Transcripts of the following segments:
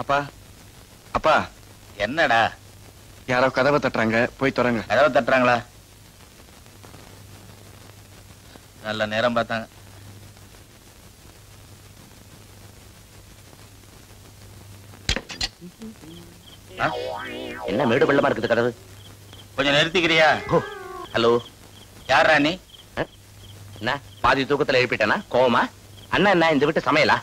அப்பா. அப்பா. என்னடா? யாரோ கதவை தட்டுறாங்க. போய் தொடங்க கதவை தட்டுறாங்களா? நல்ல நேரம் பார்த்தாங்க? என்ன மேடு பள்ளமா இருக்குது கதவு? கொஞ்சம் நிறுத்திக்கிறியா? ஹலோ. யாரா நீ? என்ன? பாதி தூக்கத்துல எழுப்பிட்டேனா? கோவமா? அண்ணா என்ன? இந்த வீட்டு சமையலா?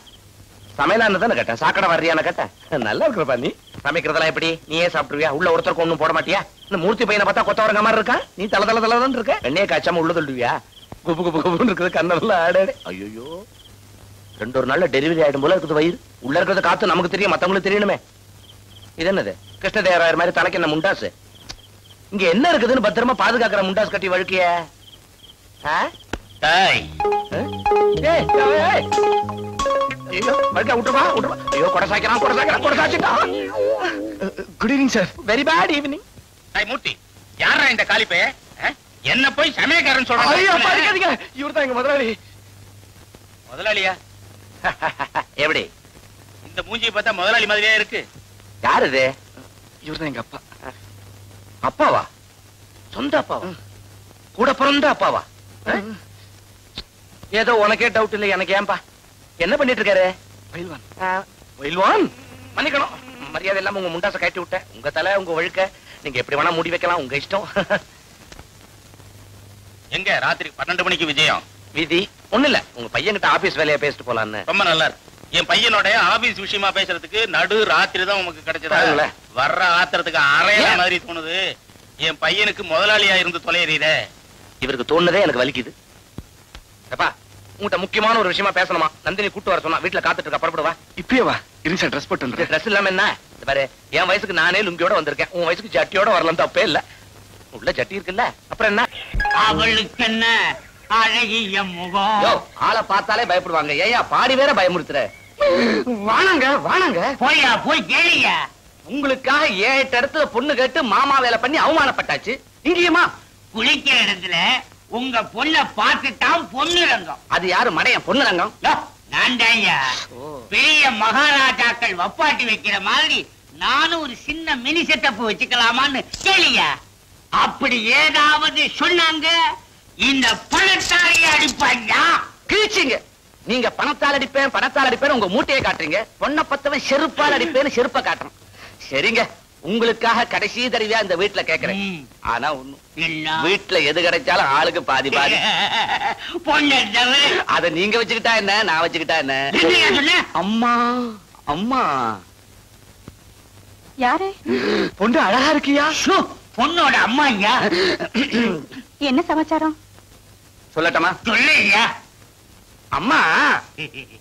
சமையலான்னு தானே கேட்டேன். சாக்கடை வர்றியான்னு கேட்டேன். நல்லா இருக்கிறப்பா நீ. சமைக்கிறதெல்லாம் எப்படி? நீயே சாப்பிட்டுருவியா? உள்ள ஒருத்தருக்கு ஒண்ணும் போட மாட்டியா? இந்த மூர்த்தி பையனை பார்த்தா கொத்தவரங்க மாதிரி இருக்கா? நீ தல தல தலதான் இருக்க. எண்ணெயை காய்ச்சாம உள்ள தள்ளுவியா? குப்பு குப்பு குப்புன்னு இருக்குது கண்ணெல்லாம் ஆடாடு ஐயோ ரெண்டு ஒரு நாள்ல டெலிவரி ஆயிடும் போல இருக்குது வயிறு. உள்ள இருக்கிறது காத்து நமக்கு தெரியும் மத்தவங்களுக்கு தெரியணுமே. இது என்னது? கிருஷ்ணதேவராயர் மாதிரி தலைக்கு என்ன முண்டாசு? இங்க என்ன இருக்குதுன்னு பத்திரமா பாதுகாக்கிற முண்டாஸ் கட்டி வழுக்கிய? ஏய். ஐயோ, விட்டுருவா. ஐயோ, கொடை சாய்க்கிறான், கொடை சாய்க்கிறான், கொடை சாய்ச்சிட்டான். Good evening sir evening. டேய் மூர்த்தி யாரா இந்த காலிப்பே என்ன போய் சமயக்காரன் ஐயோ சொல்றாங்க படிக்காதீங்க இவர் தான் எங்க முதலாளி. முதலாளியா? எப்படி? இந்த மூஞ்சியை பார்த்தா முதலாளி மாதிரியே இருக்கு. யார் இது? இவர் தான் எங்க அப்பா. அப்பாவா? சொந்த அப்பாவா? கூட பிறந்த அப்பாவா? ஏதோ உனக்கே டவுட் இல்லை எனக்கு ஏன்பா? என்ன பண்ணிட்டு இருக்காரு பயில்வான்? வயல்வான் மன்னிக்கணும். மரியாதை இல்லாம உங்க முண்டாசை கட்டி விட்டேன். உங்க தலை உங்க வழுக்க நீங்க எப்படி வேணா முடி வைக்கலாம் உங்க இஷ்டம். எங்க? ராத்திரி பன்னெண்டு மணிக்கு விஜயம். விதி ஒண்ணு இல்ல. உங்க பையன்கிட்ட ஆபீஸ் வேலையை பேசிட்டு போலான்னு. ரொம்ப நல்லா என் பையனோட ஆபீஸ் விஷயமா பேசுறதுக்கு நடு ராத்திரி தான் உமக்கு கிடைச்சதா. வர்ற ஆத்திரத்துக்கு ஏன்? மாதிரி தோணுது. என் பையனுக்கு முதலாளியா இருந்து தொலைறீரே இவருக்கு தோணுதே எனக்கு வலிக்குது. அப்பா உங்ககிட்ட முக்கியமான ஒரு விஷயமா பேசணுமா? நந்தினி கூட்டு வர சொன்னா வீட்டுல காத்துட்டு இருக்கா? புறப்படுவா? இப்பயே வா இருங்க ட்ரெஸ் போட்டு ட்ரெஸ் இல்லாம என்ன? பாரு என் வயசுக்கு நானே லுங்கியோட வந்திருக்கேன். உன் வயசுக்கு ஜட்டியோட வரலாம் தப்பே இல்ல. உள்ள ஜட்டி இருக்குல்ல? அப்புறம் என்ன? அவளுக்கு என்ன அழகிய முகம்? யோ ஆளை பார்த்தாலே பயப்படுவாங்க. ஏயா பாடி வேற பயமுறுத்துற. வாணாங்க வாணாங்க. போயா போய் கேளியா. உங்களுக்காக ஏழு இடத்துல பொண்ணு கேட்டு மாமா வேலை பண்ணி அவமானப்பட்டாச்சு. இங்கேயுமா? குளிக்கிற இடத்துல உங்க பொண்ண பார்த்துட்டான் பொண்ணு ரங்கம். அது யாரு மடையன் பொண்ணு ரங்கம்? யோ, நான் பெரிய மகாராஜாக்கள் வப்பாட்டி வைக்கிற மாதிரி நானும் ஒரு சின்ன மினி செட்டப் வச்சுக்கலாமான்னு கேளியா அப்படி ஏதாவது சொன்னாங்க? இந்த பணத்தாரைய அடிப்பாங்க கிழிச்சிங்க. நீங்க பணத்தால் அடிப்பேன் பணத்தால் அடிப்பேன் உங்க மூட்டையை காட்டுறீங்க. பொண்ணை பத்தவன் செருப்பால் அடிப்பேன்னு செருப்ப காட்டுறேன். சரிங்க. உங்களுக்காக கடைசி தடவையா இந்த வீட்டுல கேக்குறேன். ஆனா ஒண்ணும் என்ன வீட்டுல எது கிடைச்சாலும் ஆளுக்கு பாதி பாதி. அத நீங்க வச்சுக்கிட்டா என்ன நான் வச்சுக்கிட்டா என்ன? அம்மா அம்மா. யாரு? பொண்ணு அழகா இருக்கியா? பொண்ணோட அம்மா ஐயா என்ன சமாச்சாரம்? சொல்லட்டமா? சொல்லையா அம்மா.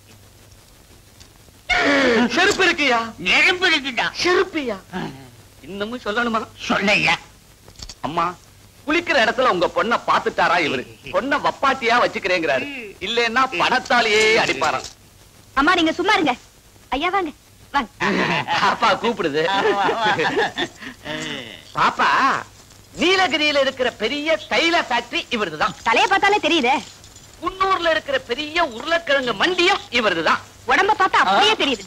செருப்பு இருக்கியா? நெருப்பு இருக்குடா. செருப்பியா? இன்னமும் சொல்லணுமா? சொல்லையா அம்மா குளிக்கிற இடத்துல உங்க பொண்ண பாத்துட்டாரா இவரு? பொண்ண வப்பாட்டியா வச்சுக்கிறேங்கிறாரு. இல்லன்னா பணத்தாலேயே அடிப்பாராம். அம்மா நீங்க சும்மா இருங்க. ஐயா வாங்க. வாங்க. பாப்பா கூப்பிடுது. பாப்பா நீலகிரியில இருக்கிற பெரிய தைல ஃபேக்டரி இவருதுதான். தலைய பார்த்தாலே தெரியுதே. குன்னூர்ல இருக்கிற பெரிய உருளைக்கிழங்கு மண்டியும் இவருதுதான். உடம்ப பார்த்தா அப்படியே தெரியுது.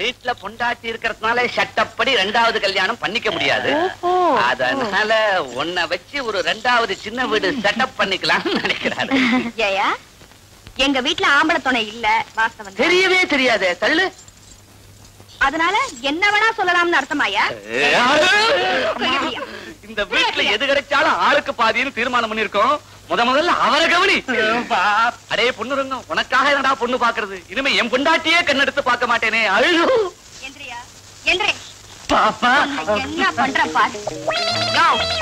வீட்டுல பொண்டாட்டி இருக்கிறதுனால சட்டப்படி ரெண்டாவது கல்யாணம் பண்ணிக்க முடியாது. அதனால உன்னை வச்சு ஒரு ரெண்டாவது சின்ன வீடு செட்டப் பண்ணிக்கலாம்னு நினைக்கிறாரு. ஏயா எங்க வீட்ல ஆம்பளை துணை இல்ல தான். தெரியவே தெரியாதே தள்ளு. அதனால என்ன வேணா சொல்லலாம்னு அர்த்தமாயா இந்த வீட்டுல எது கிடைச்சாலும் ஆளுக்கு பாதின்னு தீர்மானம் பண்ணிருக்கோம் முத முதல்ல அவரை கவனி. அடே பொண்ணுருங்க உனக்காக என்னடா பொண்ணு பாக்குறது இனிமே என் பொண்டாட்டியே கண்ணெடுத்து பார்க்க மாட்டேனே. என்ன பண்ற பாரு.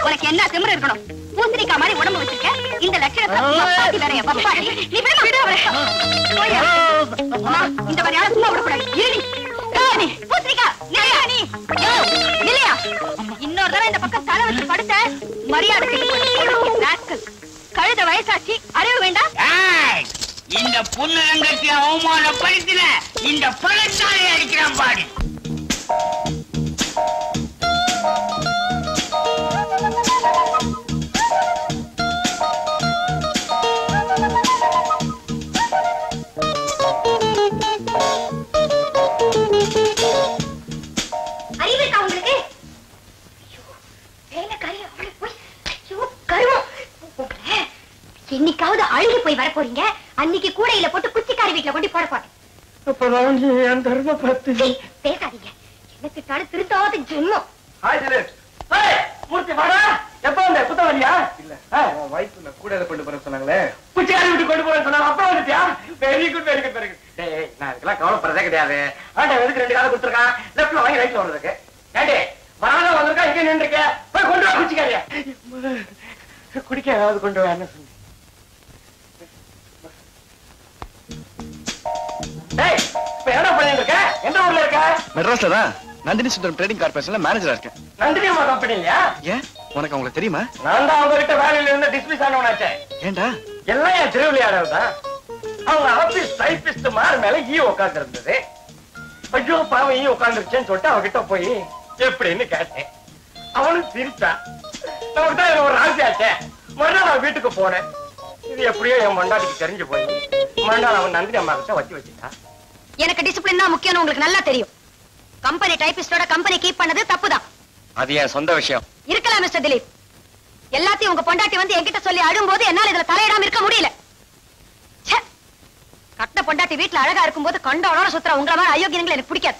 உனக்கு என்ன திமிரு இருக்கணும்? பூசணிக்கா மாதிரி உடம்பு வச்சிருக்க? இந்த லட்சணத்தை வேற நீ இந்த மாதிரி ஆளை சும்மா விடக்கூடாது. பூசணிக்கா நீ. இன்னொரு தடவை இந்த பக்கம் தலை வச்சு படுத்த மரியாதை. கழுத வயசாச்சு அறிவு வேண்டாம் இந்த பொண்ணு ரங்கத்தை அவமானப்படுத்தின? இந்த பணத்தாரை அடிக்கிறான் பாடி வர போறீங்க அன்னைக்கு கூடையில போட்டு குச்சிக்காரி வீட்டுல கொண்டு போட போறேன். அப்பதான் என் தர்ம பத்து பேசாதீங்க. என்ன திட்டாலும் திருத்தாத ஜென்மம் மூர்த்தி வாடா. எப்ப வந்த? புத்தவரியா இல்ல. உன் வைஃப் நான் கூட கொண்டு போற சொன்னாங்களே. குச்சியாரி விட்டு கொண்டு போறேன்னு சொன்னாங்க. அப்ப வந்துட்டியா? Very good very good very good டேய் நான் இதுக்கெல்லாம் கவலைப்படுறதே கிடையாது. ஆண்டா எதுக்கு ரெண்டு காலம் கொடுத்துருக்கான் லெஃப்ட்ல வாங்கி ரைட்ல வர்றதுக்கு ஏண்டே வராத வந்திருக்கா? போய் கொண்டு வா குச்சிக்காரியா. குடிக்க ஏதாவது கொண்டு வா எந்த ஊர்ல இருக்க? மெட்ராஸ்ல தான். நந்தினி சுந்தரம் ட்ரேடிங் கார்பரேஷன்ல மேனேஜரா இருக்கேன். நந்தினி அம்மா கம்பெனி இல்லையா ஏன்? உனக்கு அவங்கள தெரியுமா? நான் தான் அவங்க கிட்ட வேலையில இருந்து டிஸ்மிஸ் ஆனவனாச்சே. ஏன்டா எல்லாம் என் திருவிளையாடல் தான். அவங்க ஆபீஸ் டைபிஸ்ட் மார் மேல ஈ உட்கார்ந்து இருந்தது ஐயோ பாவம் ஈ உட்கார்ந்துருச்சேன்னு சொல்லிட்டு அவகிட்ட போய் எப்படின்னு கேட்டேன். அவனும் சிரிச்சான் நமக்கு தான் ஒரு ராசியாச்சே. மறுநாள் அவன் வீட்டுக்கு போனேன். இது எப்படியோ என் மண்டாட்டிக்கு தெரிஞ்சு போய். மறுநாள் அவன் நந்தினி அம்மா கிட்ட வச்சு வச்சுட்டான். எனக்கு டிசிப்ளின் தான் முக்கியம்னு உங்களுக்கு நல்லா தெரியும். கம்பெனி டைபிஸ்டோட கம்பெனி கீப் பண்ணது தப்புதான். அது என் சொந்த விஷயம். இருக்கலாம் மிஸ்டர் திலீப். எல்லாத்தையும் உங்க பொண்டாட்டி வந்து என்கிட்ட சொல்லி அழும்போது என்னால இதுல தலையிடாம இருக்க முடியல. ச்சே. கட்டின பொண்டாட்டி வீட்டுல அழகா இருக்கும்போது கண்டவனோட சுத்துற. உங்கள மாதிரி அயோக்கியங்களை எனக்கு பிடிக்காது.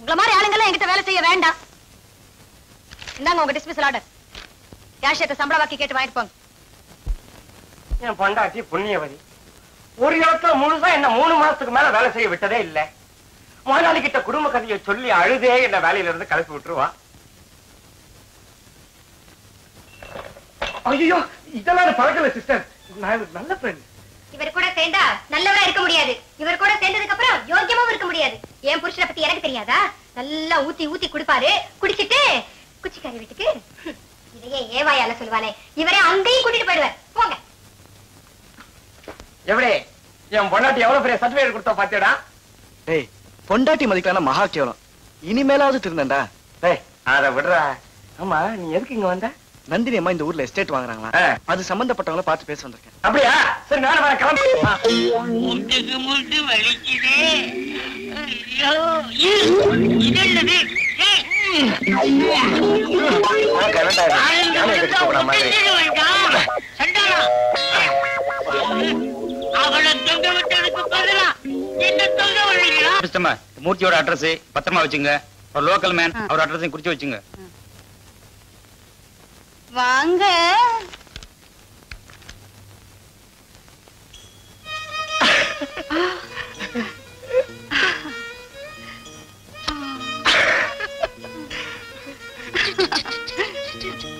உங்கள மாதிரி ஆளுங்கெல்லாம் என்கிட்ட வேலை செய்ய வேண்டாம். இந்தாங்க உங்க டிஸ்மிஸ் ஆர்டர் கேஷியத்தை சம்பள வாக்கி கேட்டு வாங்கிட்டு போங்க. என் பொண்டாட்டி புண்ணியவதி. ஒரு இடத்துல முழுசா என்ன மூணு மாசத்துக்கு மேல வேலை செய்ய விட்டதே இல்ல. முதலாளி கிட்ட குடும்ப கதையை சொல்லி அழுதே என்ன வேலையில இருந்து கலப்பி விட்டுருவா. ஐயோ இதெல்லாம் பழக்கல சிஸ்டர் நான் நல்ல ஃப்ரெண்ட் இவர் கூட சேர்ந்தா நல்லவரா இருக்க முடியாது. இவர் கூட சேர்ந்ததுக்கு அப்புறம் யோக்கியமாவும் இருக்க முடியாது. என் புருஷனை பத்தி எனக்கு தெரியாதா? நல்லா ஊத்தி ஊத்தி குடுப்பாரு. குடிச்சிட்டு குச்சிக்காரி வீட்டுக்கு இதையே ஏவாயால சொல்லுவானே. இவரே அங்கேயும் கூட்டிட்டு போயிடுவார் போங்க. எப்படி என் பொண்டாட்டி எவ்வளவு பெரிய சர்டிபிகேட் கொடுத்தா பாத்தியடா? டேய் பொண்டாட்டி மதிக்கலாம் மகா கேவலம். இனிமேலாவது திருந்தண்டா டேய். அத விடுறா. ஆமா நீ எதுக்கு இங்க வந்த? நந்தினி அம்மா இந்த ஊர்ல எஸ்டேட் வாங்குறாங்களா. அது சம்பந்தப்பட்டவங்கள பார்த்து பேச வந்திருக்கேன். அப்படியா? சரி கிளம்பு. முட்டுக்கு முட்டு வலிக்குதே. ஐயோ இது என்னது ஏய், நான் கரெக்டா மூர்த்தியோட அட்ரஸ் பத்திரமா வச்சுங்க. ஒரு லோக்கல் மேன் அவர் அட்ரஸையும் குறிச்சு வச்சுங்க. வாங்க. Choo-choo.